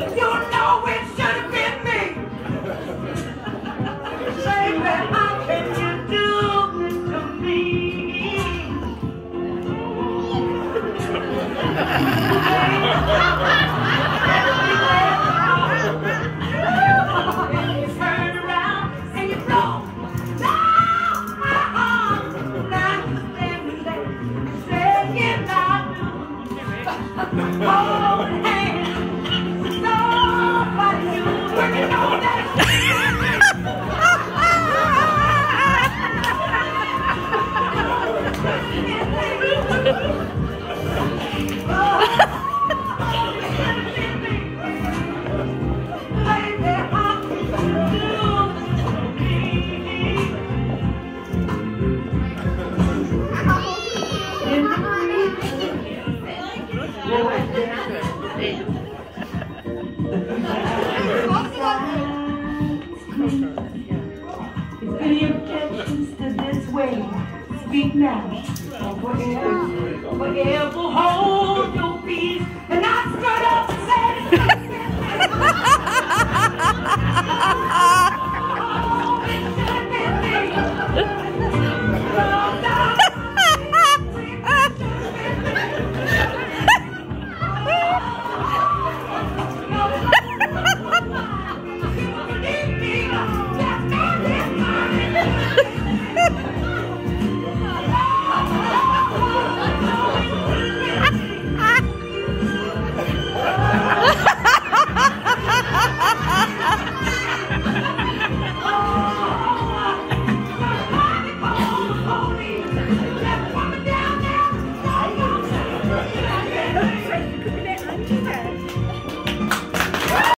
You're Any objections to this way, speak now. Porque, porque eu vou